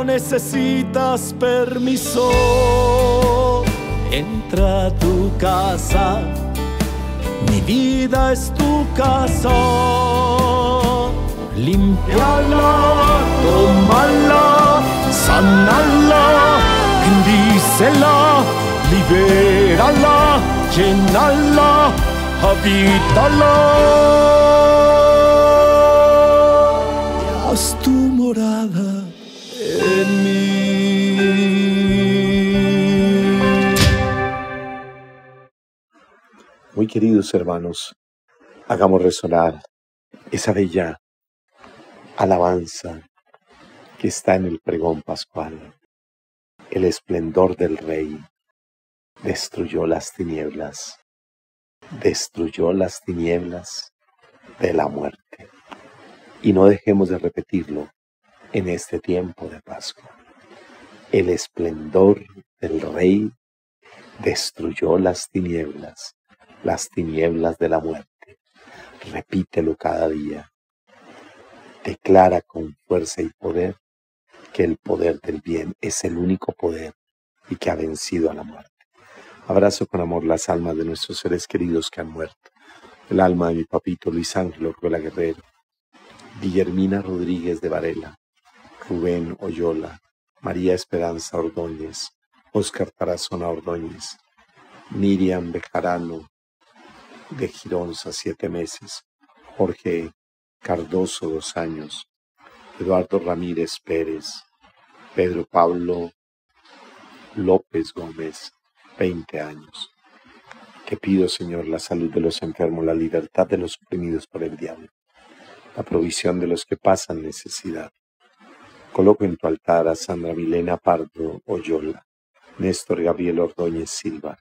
no necesitas permiso. Entra a tu casa, mi vida es tu casa. Limpiala, tómala, sanala, bendícela, libérala, llenala, habítala. Haz tu morada queridos hermanos, hagamos resonar esa bella alabanza que está en el pregón pascual. El esplendor del Rey destruyó las tinieblas, destruyó las tinieblas de la muerte. Y no dejemos de repetirlo en este tiempo de Pascua. El esplendor del Rey destruyó las tinieblas, las tinieblas de la muerte. Repítelo cada día. Declara con fuerza y poder que el poder del bien es el único poder y que ha vencido a la muerte. Abrazo con amor las almas de nuestros seres queridos que han muerto. El alma de mi papito Luis Ángel Orjuela Guerrero, Guillermina Rodríguez de Varela, Rubén Oyola, María Esperanza Ordóñez, Óscar Tarazona Ordóñez, Miriam Bejarano de Gironza, siete meses, Jorge Cardoso, dos años, Eduardo Ramírez Pérez, Pedro Pablo López Gómez, 20 años. Te pido, Señor, la salud de los enfermos, la libertad de los oprimidos por el diablo, la provisión de los que pasan necesidad. Coloco en tu altar a Sandra Milena Pardo Oyola, Néstor Gabriel Ordóñez Silva,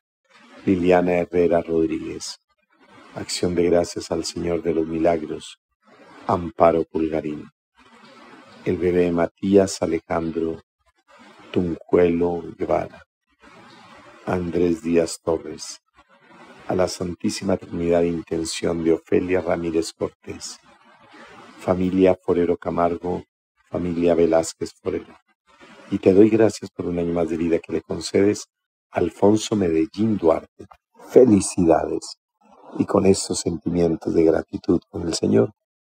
Liliana Herrera Rodríguez. Acción de gracias al Señor de los Milagros, Amparo Pulgarín. El bebé Matías Alejandro Tunjuelo Guevara. Andrés Díaz Torres. A la Santísima Trinidad Intención de Ofelia Ramírez Cortés. Familia Forero Camargo, familia Velázquez Forero. Y te doy gracias por un año más de vida que le concedes Alfonso Medellín Duarte. Felicidades. Y con estos sentimientos de gratitud con el Señor,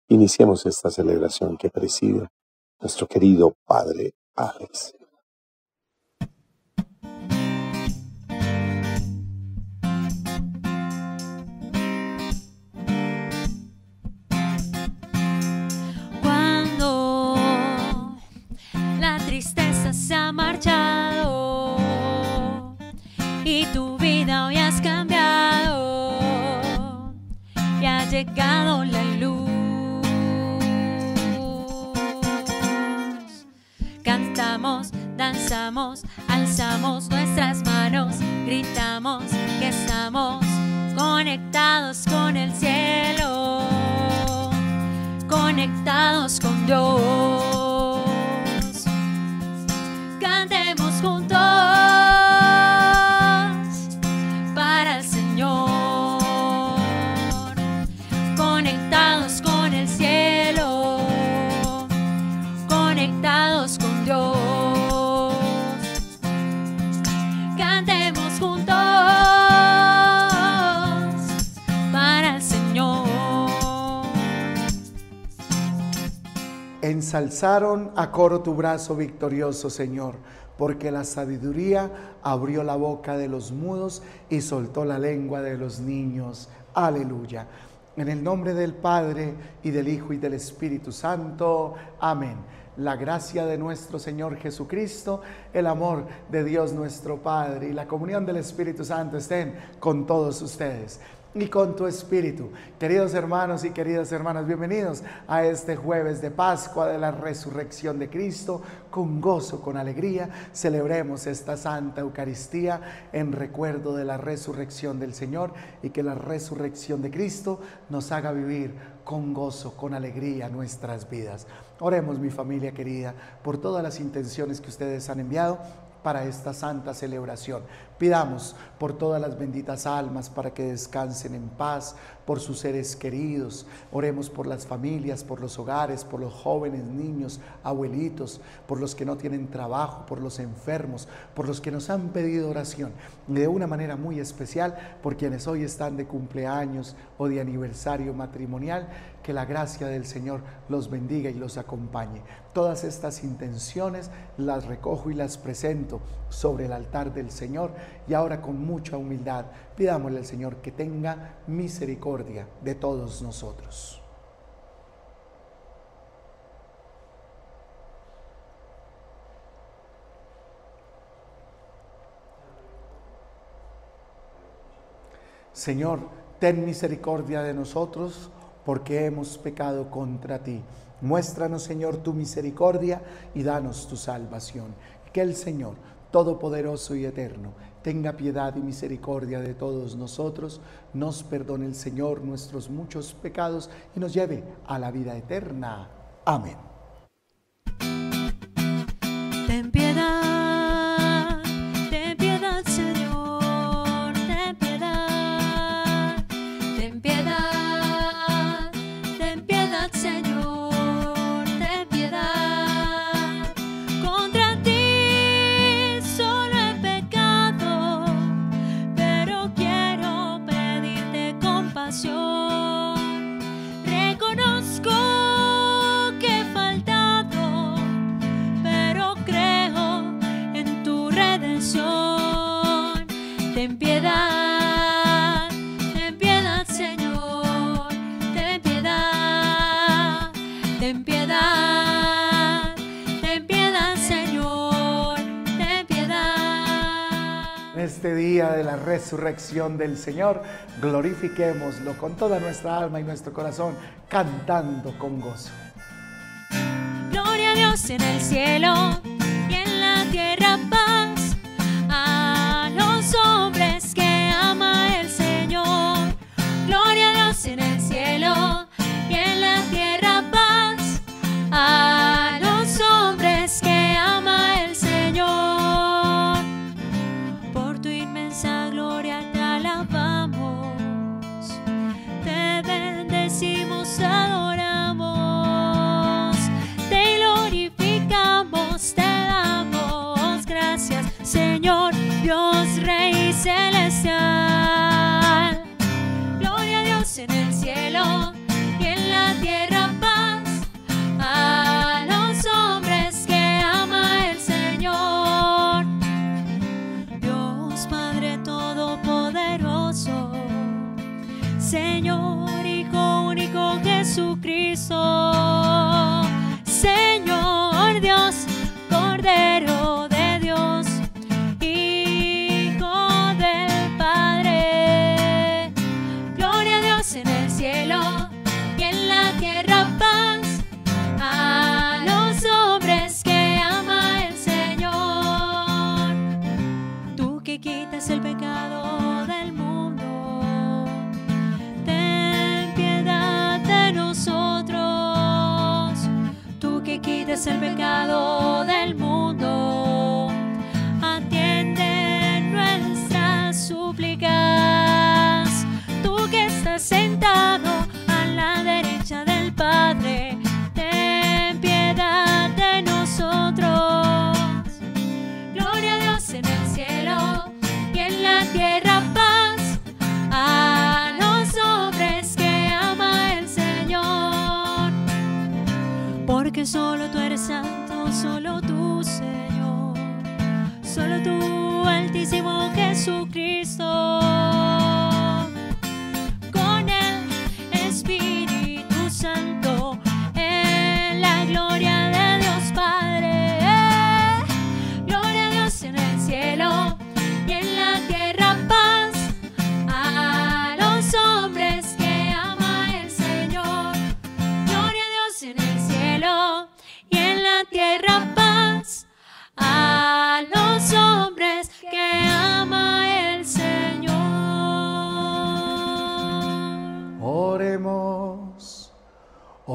iniciemos esta celebración que preside nuestro querido Padre Alex. Cuando la tristeza se ha marchado llegado la luz. Cantamos, danzamos, alzamos nuestras manos, gritamos que estamos conectados con el cielo conectados con Dios. Ensalzaron a coro tu brazo victorioso, Señor, porque la sabiduría abrió la boca de los mudos y soltó la lengua de los niños. Aleluya. En el nombre del Padre y del Hijo y del Espíritu Santo. Amén. La gracia de nuestro Señor Jesucristo, el amor de Dios nuestro Padre y la comunión del Espíritu Santo estén con todos ustedes y con tu espíritu. Queridos hermanos y queridas hermanas, bienvenidos a este jueves de Pascua de la resurrección de Cristo. Con gozo, con alegría, celebremos esta Santa Eucaristía en recuerdo de la resurrección del Señor y que la resurrección de Cristo nos haga vivir con gozo, con alegría nuestras vidas. Oremos, mi familia querida, por todas las intenciones que ustedes han enviado para esta santa celebración. Pidamos por todas las benditas almas para que descansen en paz, por sus seres queridos. Oremos por las familias, por los hogares, por los jóvenes, niños, abuelitos, por los que no tienen trabajo, por los enfermos, por los que nos han pedido oración. Y de una manera muy especial por quienes hoy están de cumpleaños o de aniversario matrimonial que la gracia del Señor los bendiga y los acompañe. Todas estas intenciones las recojo y las presento sobre el altar del Señor y ahora con mucha humildad pidámosle al Señor que tenga misericordia de todos nosotros. Señor, ten misericordia de nosotros porque hemos pecado contra ti. Muéstranos, Señor, tu misericordia y danos tu salvación. Que el Señor, Todopoderoso y Eterno, tenga piedad y misericordia de todos nosotros, nos perdone el Señor nuestros muchos pecados y nos lleve a la vida eterna. Amén. Piedad, ten piedad, Señor, ten piedad. En este día de la resurrección del Señor, glorifiquémoslo con toda nuestra alma y nuestro corazón, cantando con gozo. Gloria a Dios en el cielo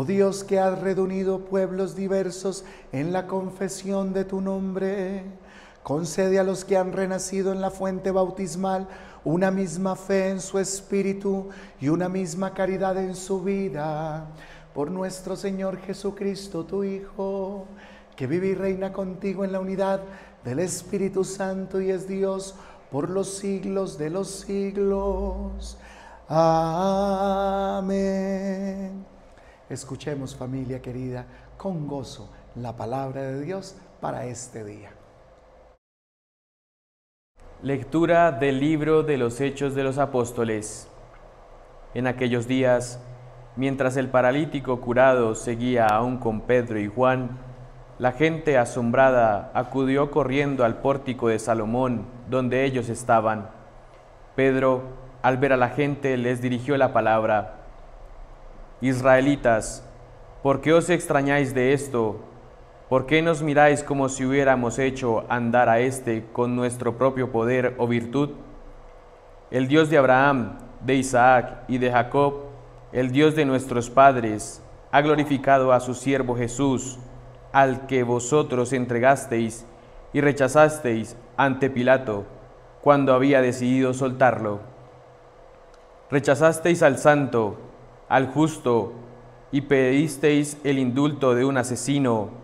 Oh Dios que has reunido pueblos diversos en la confesión de tu nombre, concede a los que han renacido en la fuente bautismal una misma fe en su espíritu y una misma caridad en su vida. Por nuestro Señor Jesucristo, tu Hijo, que vive y reina contigo en la unidad del Espíritu Santo y es Dios por los siglos de los siglos. Amén. Escuchemos familia querida con gozo la palabra de Dios para este día. Lectura del libro de los Hechos de los Apóstoles. En aquellos días, mientras el paralítico curado seguía aún con Pedro y Juan, la gente asombrada acudió corriendo al pórtico de Salomón, donde ellos estaban. Pedro, al ver a la gente, les dirigió la palabra. Israelitas, ¿por qué os extrañáis de esto? ¿Por qué nos miráis como si hubiéramos hecho andar a éste con nuestro propio poder o virtud? El Dios de Abraham, de Isaac y de Jacob, el Dios de nuestros padres, ha glorificado a su siervo Jesús, al que vosotros entregasteis y rechazasteis ante Pilato, cuando había decidido soltarlo. Rechazasteis al santo, al justo, y pedisteis el indulto de un asesino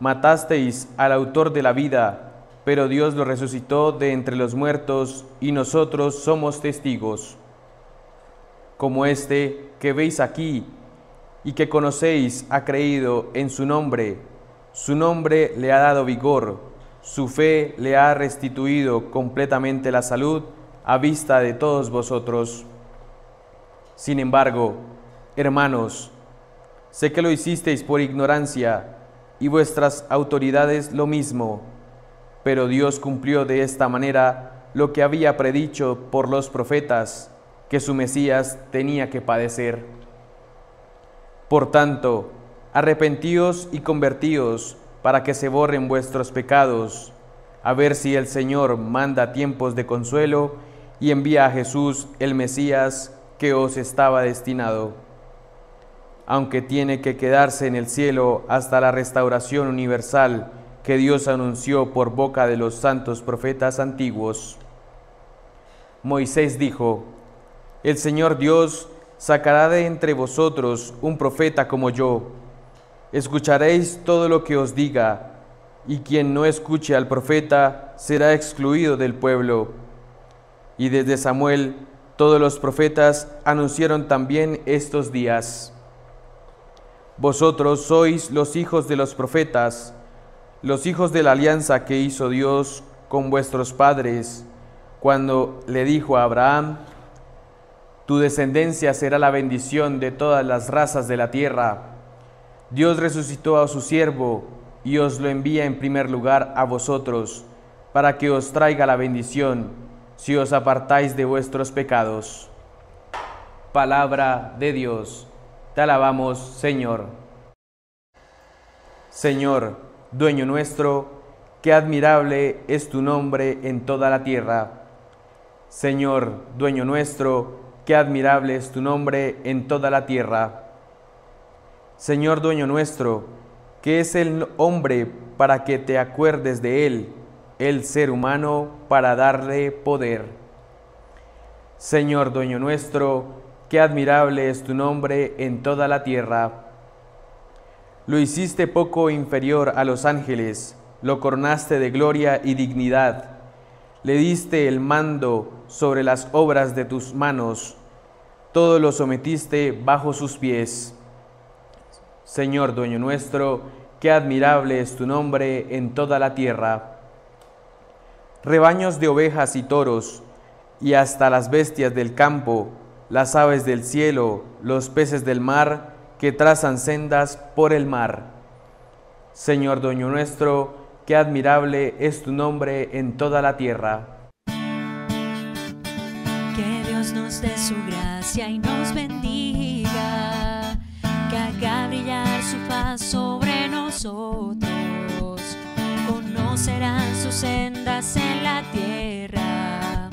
Matasteis al autor de la vida, pero Dios lo resucitó de entre los muertos y nosotros somos testigos. Como este que veis aquí y que conocéis ha creído en su nombre, su nombre le ha dado vigor, su fe le ha restituido completamente la salud a vista de todos vosotros. Sin embargo, hermanos, sé que lo hicisteis por ignorancia, y vuestras autoridades lo mismo. Pero Dios cumplió de esta manera lo que había predicho por los profetas, que su Mesías tenía que padecer. Por tanto, arrepentíos y convertíos para que se borren vuestros pecados, a ver si el Señor manda tiempos de consuelo y envía a Jesús el Mesías que os estaba destinado aunque tiene que quedarse en el cielo hasta la restauración universal que Dios anunció por boca de los santos profetas antiguos. Moisés dijo, El Señor Dios sacará de entre vosotros un profeta como yo. Escucharéis todo lo que os diga, y quien no escuche al profeta será excluido del pueblo. Y desde Samuel todos los profetas anunciaron también estos días. Vosotros sois los hijos de los profetas, los hijos de la alianza que hizo Dios con vuestros padres, cuando le dijo a Abraham, tu descendencia será la bendición de todas las razas de la tierra. Dios resucitó a su siervo y os lo envía en primer lugar a vosotros, para que os traiga la bendición si os apartáis de vuestros pecados. Palabra de Dios. Te alabamos, Señor. Señor, dueño nuestro, qué admirable es tu nombre en toda la tierra. Señor, dueño nuestro, qué admirable es tu nombre en toda la tierra. Señor, dueño nuestro, ¿qué es el hombre para que te acuerdes de él, el ser humano para darle poder? Señor, dueño nuestro, Qué admirable es tu nombre en toda la tierra. Lo hiciste poco inferior a los ángeles, lo coronaste de gloria y dignidad. Le diste el mando sobre las obras de tus manos, todo lo sometiste bajo sus pies. Señor dueño nuestro, qué admirable es tu nombre en toda la tierra. Rebaños de ovejas y toros, y hasta las bestias del campo, las aves del cielo, los peces del mar, que trazan sendas por el mar. Señor Dueño nuestro, qué admirable es tu nombre en toda la tierra. Que Dios nos dé su gracia y nos bendiga, que haga brillar su faz sobre nosotros, conocerán sus sendas en la tierra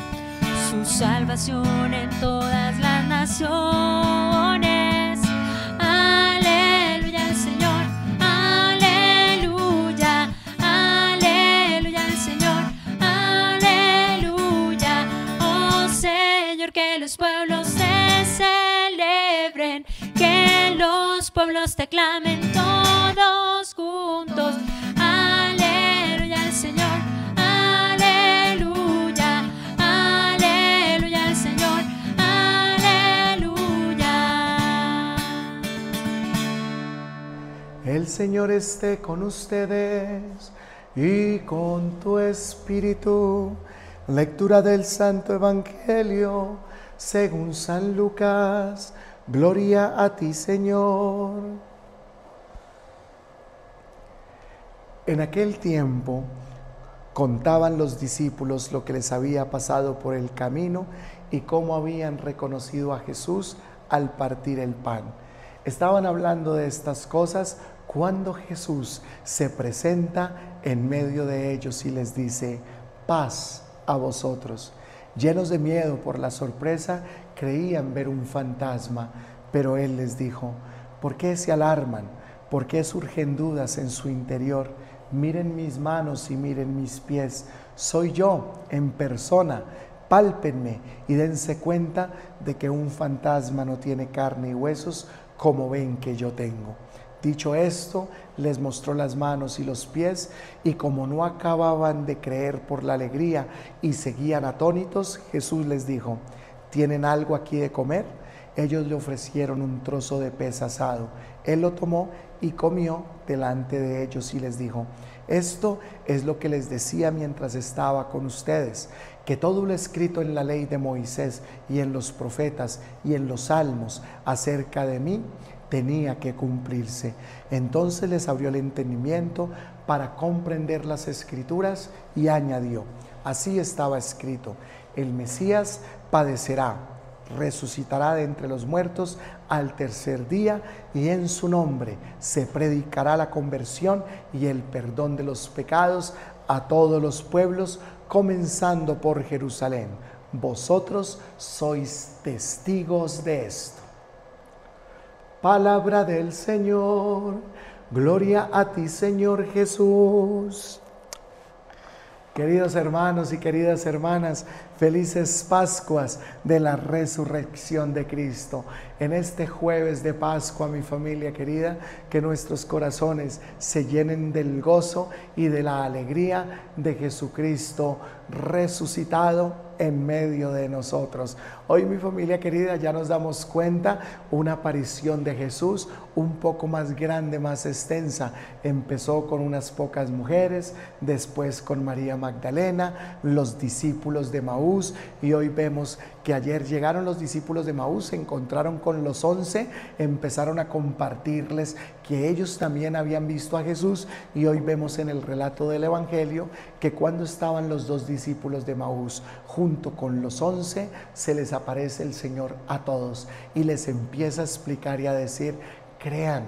su salvación en todas las naciones. Aleluya al Señor, aleluya, aleluya al Señor, aleluya. Oh Señor, que los pueblos te celebren, que los pueblos te clamen todos juntos. El Señor esté con ustedes y con tu espíritu. Lectura del Santo Evangelio según San Lucas. Gloria a ti, Señor. En aquel tiempo contaban los discípulos lo que les había pasado por el camino y cómo habían reconocido a Jesús al partir el pan. Estaban hablando de estas cosas cuando Jesús se presenta en medio de ellos y les dice, paz a vosotros. Llenos de miedo por la sorpresa, creían ver un fantasma, pero Él les dijo, ¿por qué se alarman? ¿Por qué surgen dudas en su interior? Miren mis manos y miren mis pies. Soy yo en persona. Pálpenme y dense cuenta de que un fantasma no tiene carne y huesos como ven que yo tengo. Dicho esto, les mostró las manos y los pies, y como no acababan de creer por la alegría y seguían atónitos, Jesús les dijo, ¿tienen algo aquí de comer? Ellos le ofrecieron un trozo de pez asado. Él lo tomó y comió delante de ellos y les dijo, esto es lo que les decía mientras estaba con ustedes, que todo lo escrito en la ley de Moisés y en los profetas y en los salmos acerca de mí tenía que cumplirse. Entonces les abrió el entendimiento para comprender las escrituras y añadió, así estaba escrito, el Mesías padecerá, resucitará de entre los muertos al tercer día y en su nombre se predicará la conversión y el perdón de los pecados a todos los pueblos, comenzando por Jerusalén. Vosotros sois testigos de esto. Palabra del Señor. Gloria a ti, Señor Jesús. Queridos hermanos y queridas hermanas, felices Pascuas de la resurrección de Cristo. En este jueves de Pascua, mi familia querida, que nuestros corazones se llenen del gozo y de la alegría de Jesucristo resucitado en medio de nosotros. Hoy mi familia querida ya nos damos cuenta una aparición de Jesús un poco más grande, más extensa. Empezó con unas pocas mujeres, después con María Magdalena, los discípulos de Maús y hoy vemos que ayer llegaron los discípulos de Maús, se encontraron con los once, empezaron a compartirles que ellos también habían visto a Jesús y hoy vemos en el relato del Evangelio que cuando estaban los dos discípulos de Maús junto con los once, se les aparece el Señor a todos y les empieza a explicar y a decir, crean,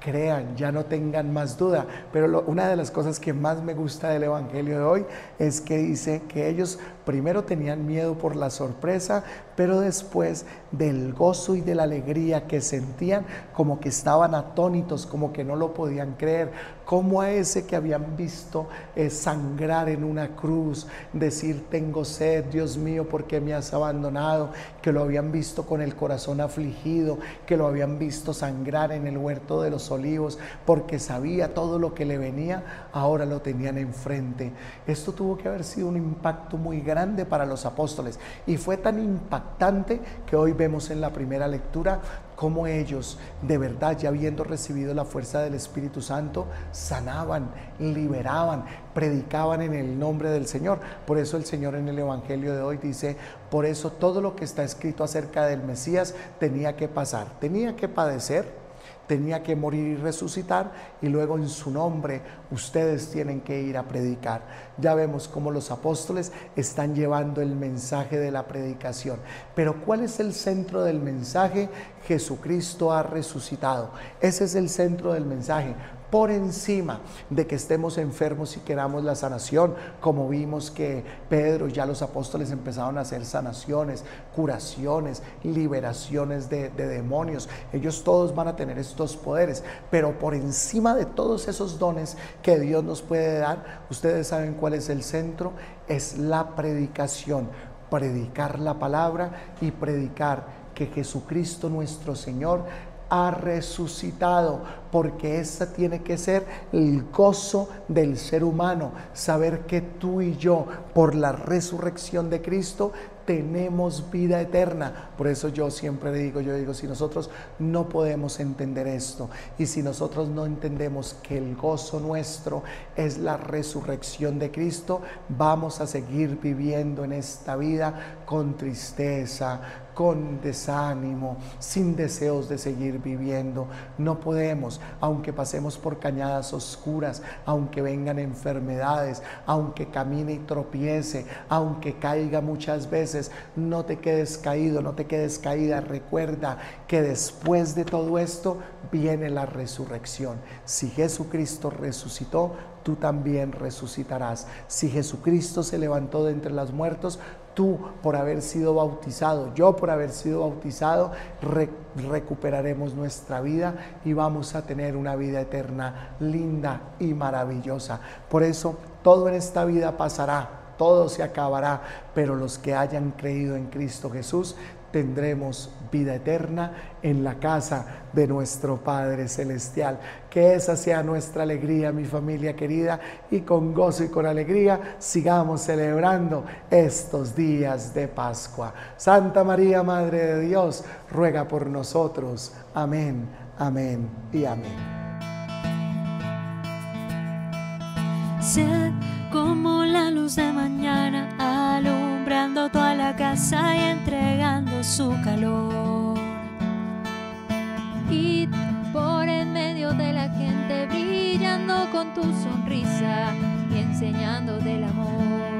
crean, ya no tengan más duda. Pero una de las cosas que más me gusta del Evangelio de hoy es que dice que ellos primero tenían miedo por la sorpresa, pero después del gozo y de la alegría que sentían, como que estaban atónitos, como que no lo podían creer, como a ese que habían visto eh, sangrar en una cruz, decir, tengo sed, Dios mío, ¿por qué me has abandonado? Que lo habían visto con el corazón afligido, que lo habían visto sangrar en el huerto de los olivos, porque sabía todo lo que le venía, ahora lo tenían enfrente. Esto tuvo que haber sido un impacto muy grande para los apóstoles y fue tan impactante que hoy vemos en la primera lectura cómo ellos, de verdad, ya habiendo recibido la fuerza del Espíritu Santo, sanaban, liberaban, predicaban en el nombre del Señor. Por eso el Señor en el Evangelio de hoy dice, por eso todo lo que está escrito acerca del Mesías tenía que pasar, tenía que padecer tenía que morir y resucitar y luego en su nombre ustedes tienen que ir a predicar. Ya vemos cómo los apóstoles están llevando el mensaje de la predicación. Pero ¿cuál es el centro del mensaje? Jesucristo ha resucitado. Ese es el centro del mensaje por encima de que estemos enfermos y queramos la sanación, como vimos que Pedro y ya los apóstoles empezaron a hacer sanaciones, curaciones, liberaciones de, de, demonios. Ellos todos van a tener estos poderes, pero por encima de todos esos dones que Dios nos puede dar, ustedes saben cuál es el centro, es la predicación, predicar la palabra y predicar que Jesucristo nuestro Señor ha resucitado, porque esa tiene que ser el gozo del ser humano, saber que tú y yo, por la resurrección de Cristo, tenemos vida eterna. Por eso yo siempre le digo, yo digo, si nosotros no podemos entender esto y si nosotros no entendemos que el gozo nuestro es la resurrección de Cristo, vamos a seguir viviendo en esta vida con tristeza, con desánimo, sin deseos de seguir viviendo. No podemos, aunque pasemos por cañadas oscuras, aunque vengan enfermedades, aunque camine y tropiece, aunque caiga muchas veces, no te quedes caído, no te quedes caída. Recuerda que después de todo esto viene la resurrección. Si Jesucristo resucitó, tú también resucitarás. Si Jesucristo se levantó de entre los muertos, tú por haber sido bautizado, yo por haber sido bautizado, recuperaremos nuestra vida y vamos a tener una vida eterna linda y maravillosa. Por eso todo en esta vida pasará, todo se acabará, pero los que hayan creído en Cristo Jesús tendremos vida eterna en la casa de nuestro Padre Celestial. Que esa sea nuestra alegría, mi familia querida, y con gozo y con alegría sigamos celebrando estos días de Pascua. Santa María, Madre de Dios, ruega por nosotros. Amén, amén y amén. Sed como la luz de mañana alumbrando toda la casa y entregando su calor. Con tu sonrisa y enseñando del amor.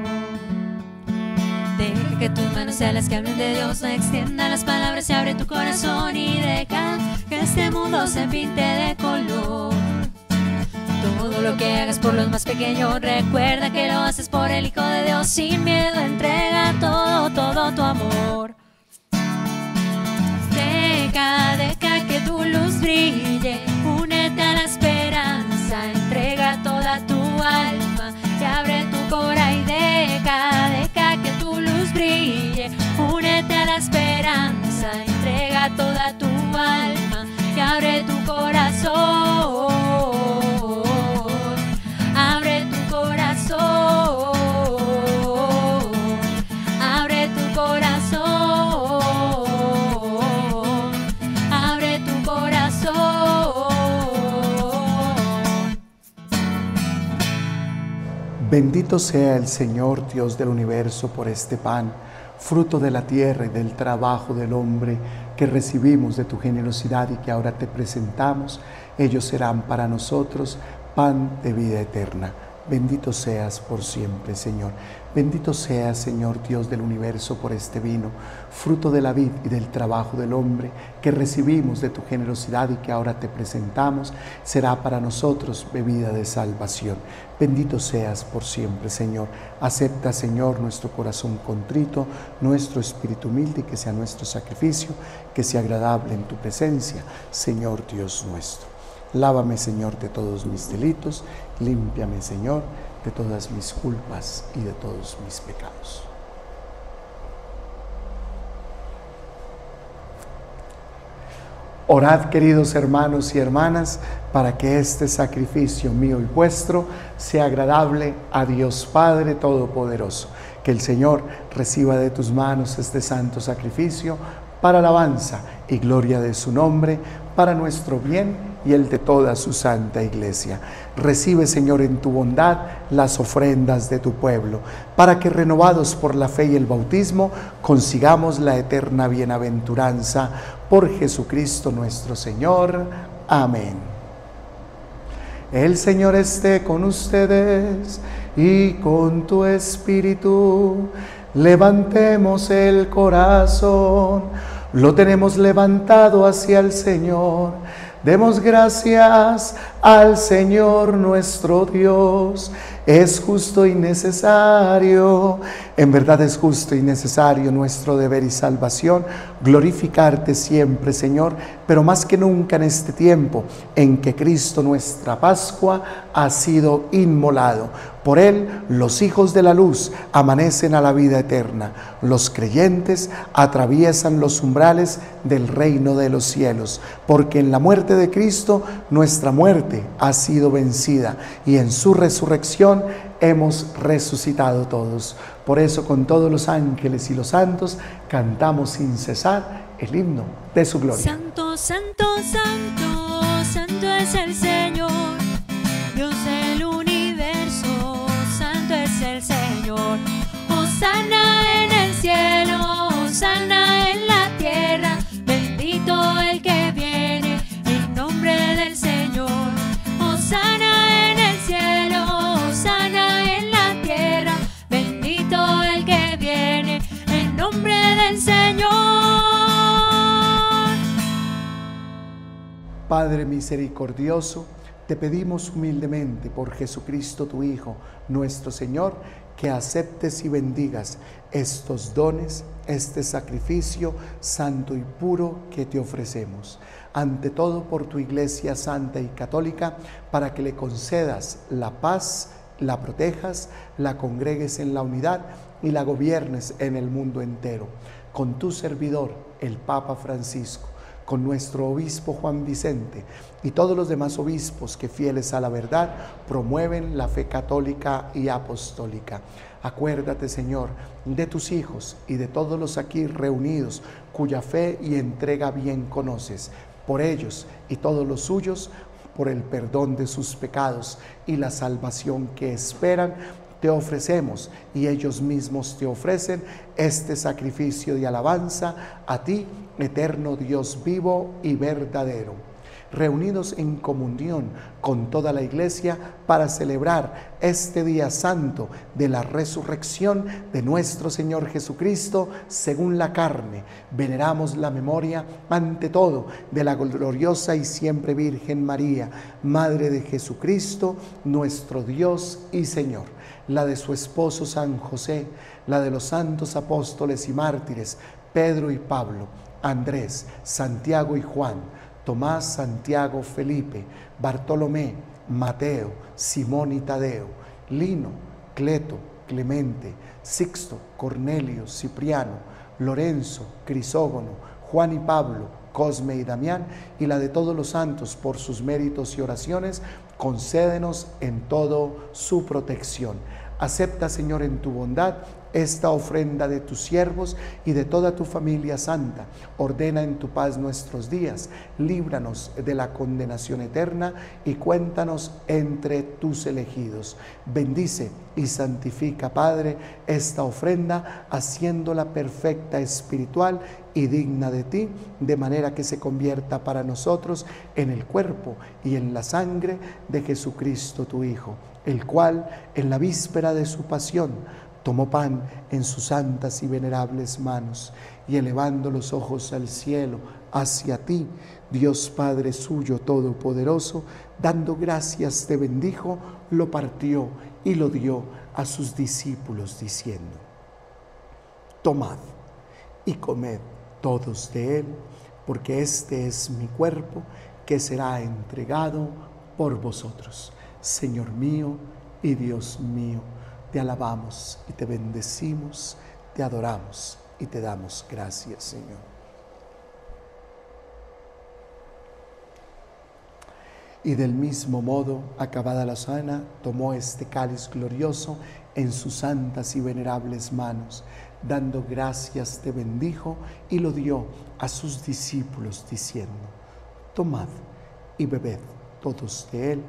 Deja que tus manos sean las que hablen de Dios, extienda las palabras y abre tu corazón y deja que este mundo se pinte de color. Todo lo que hagas por los más pequeños, recuerda que lo haces por el Hijo de Dios. Sin miedo, entrega todo, todo tu amor. Deja, deja que tu luz brille, únete a la esperanza, deja, deja que tu luz brille, únete a la esperanza, entrega toda tu alma y abre tu corazón. Bendito sea el Señor Dios del universo por este pan, fruto de la tierra y del trabajo del hombre que recibimos de tu generosidad y que ahora te presentamos. Ellos serán para nosotros pan de vida eterna. Bendito seas por siempre, Señor. Bendito seas, Señor Dios del universo, por este vino, fruto de la vid y del trabajo del hombre, que recibimos de tu generosidad y que ahora te presentamos, será para nosotros bebida de salvación. Bendito seas por siempre, Señor. Acepta, Señor, nuestro corazón contrito, nuestro espíritu humilde, y que sea nuestro sacrificio, que sea agradable en tu presencia, Señor Dios nuestro. Lávame, Señor, de todos mis delitos, límpiame, Señor, de todas mis culpas y de todos mis pecados. Orad, queridos hermanos y hermanas, para que este sacrificio mío y vuestro sea agradable a Dios Padre Todopoderoso. Que el Señor reciba de tus manos este santo sacrificio para alabanza y gloria de su nombre, para nuestro bien y el de toda su santa iglesia. Recibe, Señor, en tu bondad las ofrendas de tu pueblo, para que renovados por la fe y el bautismo, consigamos la eterna bienaventuranza por Jesucristo nuestro Señor. Amén. El Señor esté con ustedes y con tu espíritu. Levantemos el corazón, lo tenemos levantado hacia el Señor. Demos gracias al Señor nuestro Dios. es justo y necesario. En verdad es justo y necesario nuestro deber y salvación glorificarte siempre, Señor, pero más que nunca en este tiempo en que Cristo nuestra Pascua ha sido inmolado. Por él los hijos de la luz amanecen a la vida eterna. Los creyentes atraviesan los umbrales del reino de los cielos, porque en la muerte de Cristo nuestra muerte ha sido vencida y en su resurrección hemos resucitado todos. Por eso con todos los ángeles y los santos cantamos sin cesar el himno de su gloria. Santo, santo, santo, santo es el Señor, Padre misericordioso, te pedimos humildemente por Jesucristo tu Hijo, nuestro Señor, que aceptes y bendigas estos dones, este sacrificio santo y puro que te ofrecemos. Ante todo por tu Iglesia Santa y Católica, para que le concedas la paz, la protejas, la congregues en la unidad y la gobiernes en el mundo entero. Con tu servidor, el Papa Francisco con nuestro obispo Juan Vicente y todos los demás obispos que fieles a la verdad promueven la fe católica y apostólica. Acuérdate, Señor, de tus hijos y de todos los aquí reunidos cuya fe y entrega bien conoces. Por ellos y todos los suyos, por el perdón de sus pecados y la salvación que esperan, te ofrecemos y ellos mismos te ofrecen este sacrificio de alabanza a ti, eterno Dios vivo y verdadero. Reunidos en comunión con toda la iglesia para celebrar este día santo de la resurrección de nuestro Señor Jesucristo según la carne, veneramos la memoria ante todo de la gloriosa y siempre Virgen María, Madre de Jesucristo, nuestro Dios y Señor la de su esposo San José, la de los santos apóstoles y mártires, Pedro y Pablo, Andrés, Santiago y Juan, Tomás, Santiago, Felipe, Bartolomé, Mateo, Simón y Tadeo, Lino, Cleto, Clemente, Sixto, Cornelio, Cipriano, Lorenzo, Crisógono, Juan y Pablo, Cosme y Damián, y la de todos los santos por sus méritos y oraciones, concédenos en todo su protección. Acepta, Señor, en tu bondad esta ofrenda de tus siervos y de toda tu familia santa. Ordena en tu paz nuestros días, líbranos de la condenación eterna y cuéntanos entre tus elegidos. Bendice y santifica, Padre, esta ofrenda, haciéndola perfecta espiritual y digna de ti, de manera que se convierta para nosotros en el cuerpo y en la sangre de Jesucristo tu Hijo, el cual en la víspera de su pasión tomó pan en sus santas y venerables manos y elevando los ojos al cielo hacia ti, Dios Padre suyo todopoderoso, dando gracias te bendijo, lo partió y lo dio a sus discípulos diciendo, tomad y comed todos de él, porque este es mi cuerpo que será entregado por vosotros. Señor mío y Dios mío, te alabamos y te bendecimos, te adoramos y te damos gracias, Señor. Y del mismo modo, acabada la cena, tomó este cáliz glorioso en sus santas y venerables manos, dando gracias te bendijo y lo dio a sus discípulos diciendo, tomad y bebed todos de él,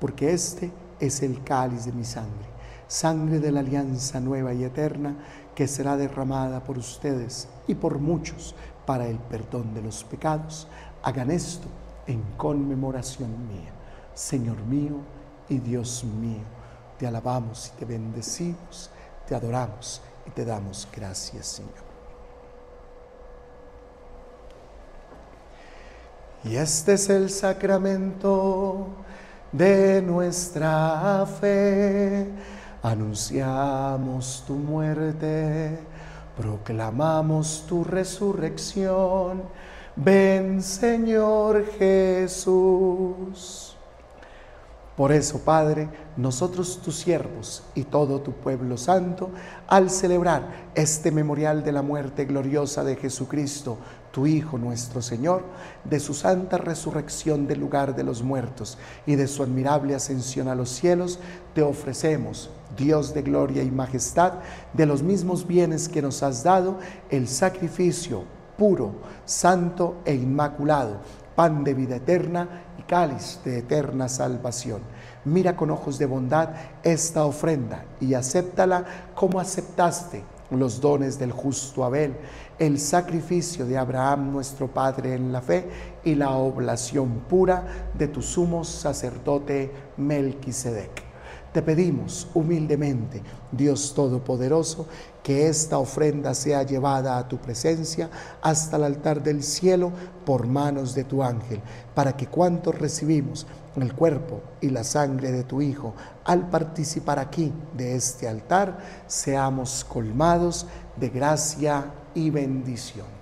porque este es el cáliz de mi sangre, sangre de la alianza nueva y eterna que será derramada por ustedes y por muchos para el perdón de los pecados. Hagan esto en conmemoración mía. Señor mío y Dios mío, te alabamos y te bendecimos, te adoramos y te damos gracias, Señor. Y este es el sacramento de nuestra fe. Anunciamos tu muerte, proclamamos tu resurrección. Ven Señor Jesús. Por eso, Padre, nosotros tus siervos y todo tu pueblo santo, al celebrar este memorial de la muerte gloriosa de Jesucristo, tu Hijo nuestro Señor, de su santa resurrección del lugar de los muertos y de su admirable ascensión a los cielos, te ofrecemos, Dios de gloria y majestad, de los mismos bienes que nos has dado, el sacrificio puro, santo e inmaculado, pan de vida eterna cáliz de eterna salvación. Mira con ojos de bondad esta ofrenda y acéptala como aceptaste los dones del justo Abel, el sacrificio de Abraham nuestro Padre en la fe y la oblación pura de tu sumo sacerdote Melquisedec. Te pedimos humildemente, Dios Todopoderoso, que esta ofrenda sea llevada a tu presencia hasta el altar del cielo por manos de tu ángel, para que cuantos recibimos el cuerpo y la sangre de tu Hijo al participar aquí de este altar, seamos colmados de gracia y bendición.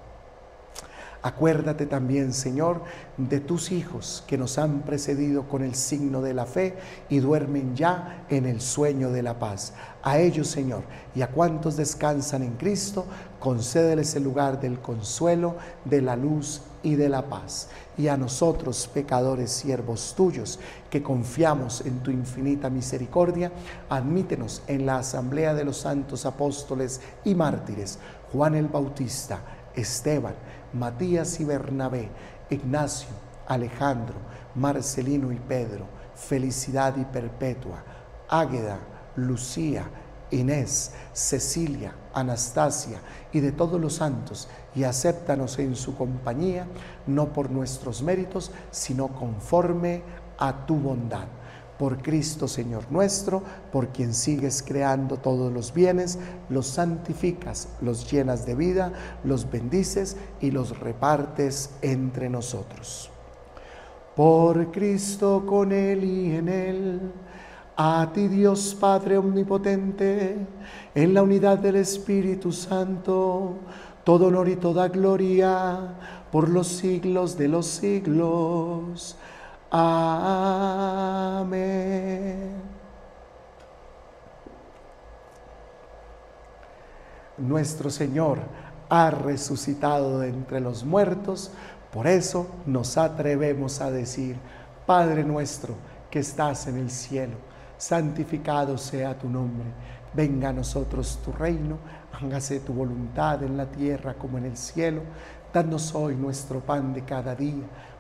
Acuérdate también, Señor, de tus hijos que nos han precedido con el signo de la fe y duermen ya en el sueño de la paz. A ellos, Señor, y a cuantos descansan en Cristo, concédeles el lugar del consuelo, de la luz y de la paz. Y a nosotros, pecadores siervos tuyos, que confiamos en tu infinita misericordia, admítenos en la asamblea de los santos apóstoles y mártires, Juan el Bautista, Esteban, Matías y Bernabé, Ignacio, Alejandro, Marcelino y Pedro, Felicidad y Perpetua, Águeda, Lucía, Inés, Cecilia, Anastasia y de todos los santos, y acéptanos en su compañía, no por nuestros méritos, sino conforme a tu bondad por Cristo Señor nuestro, por quien sigues creando todos los bienes, los santificas, los llenas de vida, los bendices y los repartes entre nosotros. Por Cristo con Él y en Él, a ti Dios Padre Omnipotente, en la unidad del Espíritu Santo, todo honor y toda gloria por los siglos de los siglos. Amén. Nuestro Señor ha resucitado de entre los muertos, por eso nos atrevemos a decir, Padre nuestro que estás en el cielo, santificado sea tu nombre, venga a nosotros tu reino, hágase tu voluntad en la tierra como en el cielo, danos hoy nuestro pan de cada día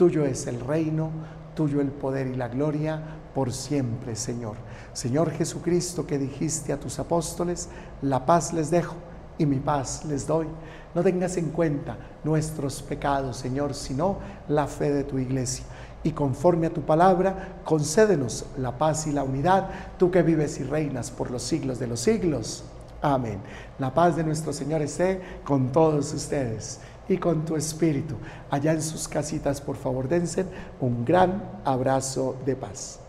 Tuyo es el reino, tuyo el poder y la gloria por siempre, Señor. Señor Jesucristo, que dijiste a tus apóstoles, la paz les dejo y mi paz les doy. No tengas en cuenta nuestros pecados, Señor, sino la fe de tu iglesia. Y conforme a tu palabra, concédenos la paz y la unidad, tú que vives y reinas por los siglos de los siglos. Amén. La paz de nuestro Señor esté con todos ustedes y con tu espíritu. Allá en sus casitas, por favor, dense un gran abrazo de paz.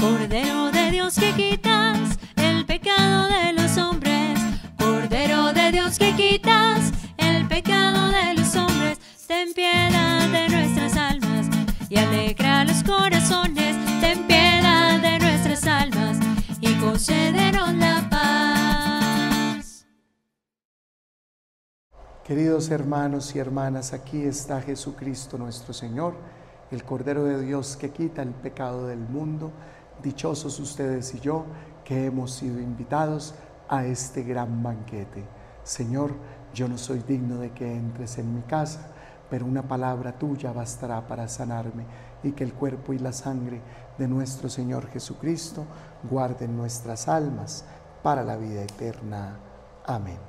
Cordero de Dios que quitas el pecado de los hombres, Cordero de Dios que quitas el pecado de los hombres, ten piedad de nuestras almas y alegra los corazones, Queridos hermanos y hermanas, aquí está Jesucristo nuestro Señor, el Cordero de Dios que quita el pecado del mundo. Dichosos ustedes y yo que hemos sido invitados a este gran banquete. Señor, yo no soy digno de que entres en mi casa, pero una palabra tuya bastará para sanarme. y que el cuerpo y la sangre de nuestro Señor Jesucristo guarden nuestras almas para la vida eterna. Amén.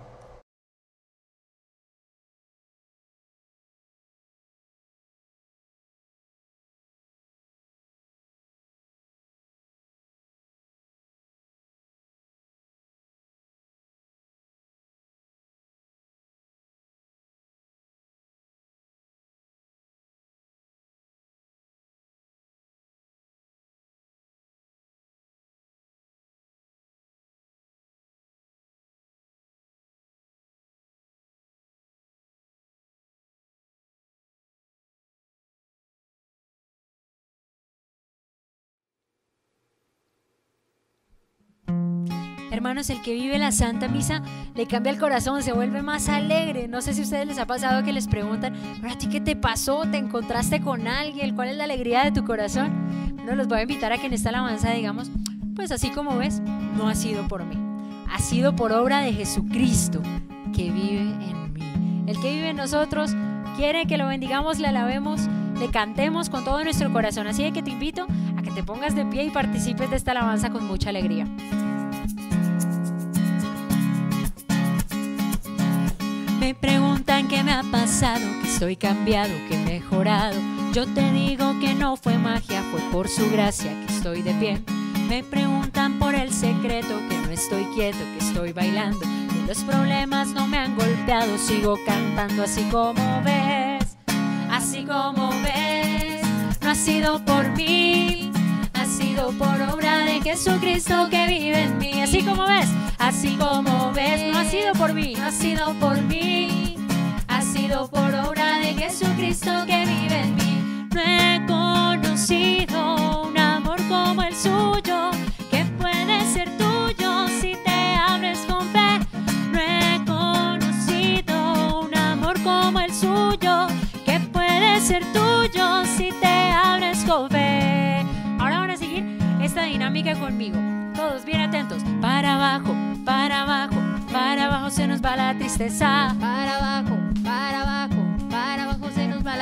Hermanos, el que vive la Santa Misa le cambia el corazón, se vuelve más alegre. No sé si a ustedes les ha pasado que les preguntan, ¿pero a ti qué te pasó? ¿Te encontraste con alguien? ¿Cuál es la alegría de tu corazón? Bueno, los voy a invitar a que en esta alabanza digamos, pues así como ves, no ha sido por mí. Ha sido por obra de Jesucristo que vive en mí. El que vive en nosotros quiere que lo bendigamos, le alabemos, le cantemos con todo nuestro corazón. Así que te invito a que te pongas de pie y participes de esta alabanza con mucha alegría. Preguntan qué me ha pasado, que estoy cambiado, que he mejorado. Yo te digo que no fue magia, fue por su gracia que estoy de pie. Me preguntan por el secreto, que no estoy quieto, que estoy bailando. Que los problemas no me han golpeado, sigo cantando así como ves. Así como ves, no ha sido por mí, ha sido por obra de Jesucristo que vive en mí. Así como ves, así como ves, no ha sido por mí, no ha sido por mí, por obra de Jesucristo que vive en mí. No he conocido un amor como el suyo, que puede ser tuyo si te abres con fe. No he conocido un amor como el suyo, que puede ser tuyo si te abres con fe. Ahora van a seguir esta dinámica conmigo. Todos bien atentos. Para abajo, para abajo, para abajo se nos va la tristeza. Para abajo,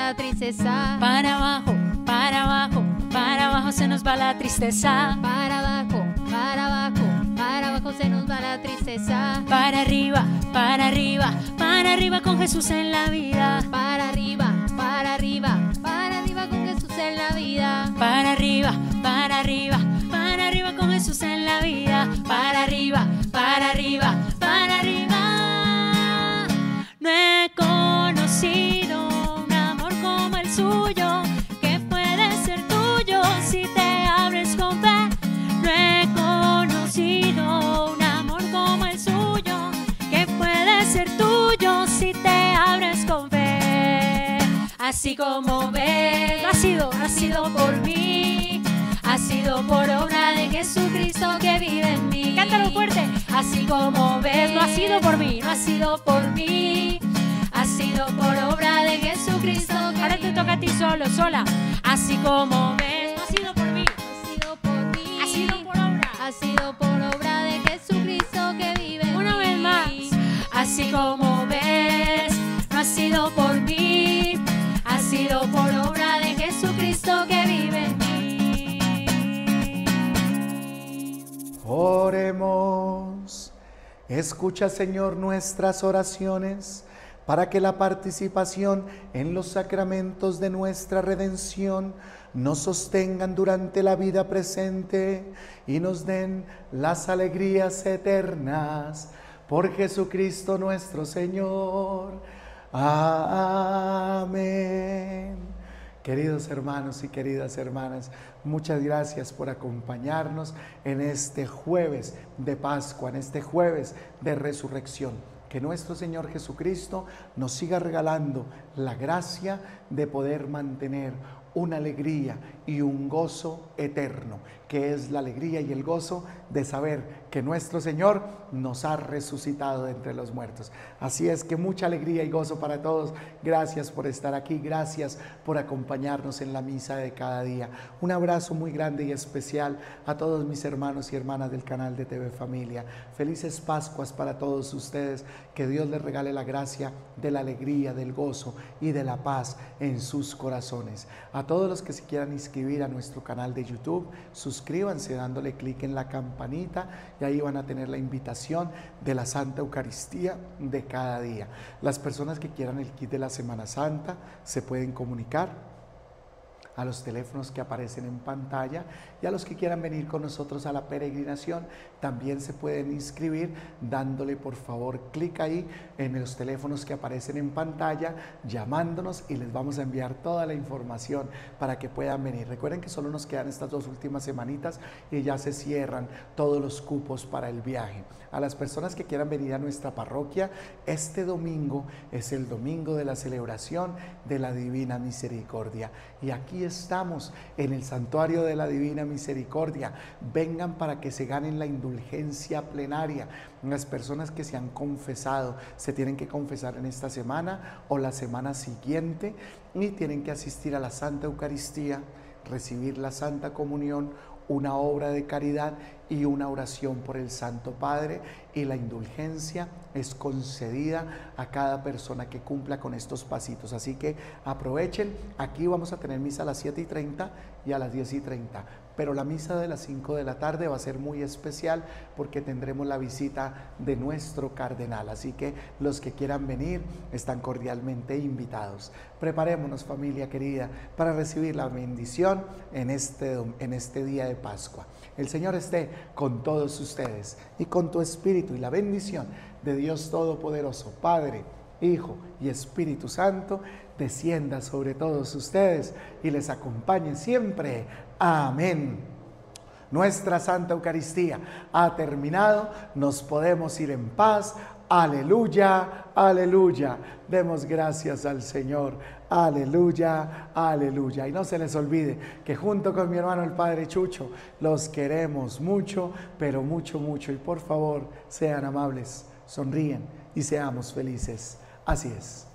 la tristeza. Para abajo, para abajo, para abajo se nos va la tristeza. Para abajo, para abajo, para abajo se nos va la tristeza. Para arriba, para arriba, para arriba con Jesús en la vida. Para arriba, para arriba, para arriba con Jesús en la vida. Para arriba, para arriba, para arriba con Jesús en la vida. Para arriba, para arriba, para arriba. No he conocido Así como ves, no ha sido, no ha sido por mí, ha sido por obra de Jesucristo que vive en mí. Cántalo fuerte. Así como ves, no ha sido por mí, no ha sido por mí, ha sido por obra de Jesucristo. Ahora te toca a ti solo, sola. Así como ves, no ha sido por mí, Ha sido por mí. ha sido por obra. Ha sido Escucha, Señor, nuestras oraciones para que la participación en los sacramentos de nuestra redención nos sostengan durante la vida presente y nos den las alegrías eternas. Por Jesucristo nuestro Señor. Amén. Queridos hermanos y queridas hermanas, muchas gracias por acompañarnos en este jueves de Pascua, en este jueves de resurrección. Que nuestro Señor Jesucristo nos siga regalando la gracia de poder mantener una alegría y un gozo eterno, que es la alegría y el gozo de saber que nuestro Señor nos ha resucitado de entre los muertos. Así es que mucha alegría y gozo para todos. Gracias por estar aquí, gracias por acompañarnos en la misa de cada día. Un abrazo muy grande y especial a todos mis hermanos y hermanas del canal de TV Familia. Felices Pascuas para todos ustedes. Que Dios les regale la gracia de la alegría, del gozo y de la paz en sus corazones. A todos los que se quieran inscribir a nuestro canal de YouTube, suscríbanse dándole clic en la campanita y ahí van a tener la invitación de la Santa Eucaristía de cada día. Las personas que quieran el kit de la Semana Santa se pueden comunicar a los teléfonos que aparecen en pantalla y a los que quieran venir con nosotros a la peregrinación también se pueden inscribir dándole por favor clic ahí en los teléfonos que aparecen en pantalla llamándonos y les vamos a enviar toda la información para que puedan venir. Recuerden que solo nos quedan estas dos últimas semanitas y ya se cierran todos los cupos para el viaje. A las personas que quieran venir a nuestra parroquia, este domingo es el domingo de la celebración de la Divina Misericordia y aquí estamos en el santuario de la Divina Misericordia. Vengan para que se ganen la indulgencia plenaria. Las personas que se han confesado se tienen que confesar en esta semana o la semana siguiente y tienen que asistir a la Santa Eucaristía, recibir la Santa Comunión una obra de caridad y una oración por el Santo Padre y la indulgencia es concedida a cada persona que cumpla con estos pasitos. Así que aprovechen, aquí vamos a tener misa a las 7 y 30 y a las 10 y 30 pero la misa de las 5 de la tarde va a ser muy especial porque tendremos la visita de nuestro cardenal. Así que los que quieran venir están cordialmente invitados. Preparémonos familia querida para recibir la bendición en este, en este día de Pascua. El Señor esté con todos ustedes y con tu espíritu y la bendición de Dios Todopoderoso, Padre, Hijo y Espíritu Santo, descienda sobre todos ustedes y les acompañe siempre. Amén. Nuestra Santa Eucaristía ha terminado, nos podemos ir en paz. Aleluya, aleluya. Demos gracias al Señor. Aleluya, aleluya. Y no se les olvide que junto con mi hermano el Padre Chucho los queremos mucho, pero mucho, mucho. Y por favor, sean amables, sonríen y seamos felices. Así es.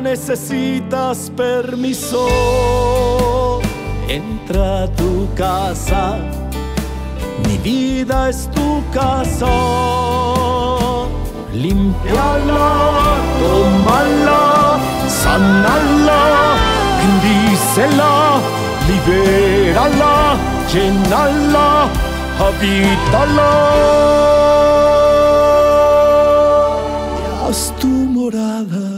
Necesitas permiso. Entra a tu casa. Mi vida es tu casa. Limpiala, tómala, sanala, bendícela, libérala, llenala, habítala. Haz tu morada.